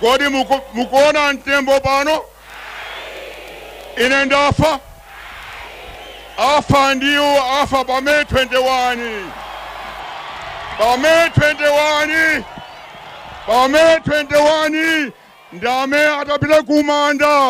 kodi muku- mukuona mtembo pano ine ndafa. Afa ndiwo afa pa May 21 pa May 21 pa May 21 ndame atapita kumanda.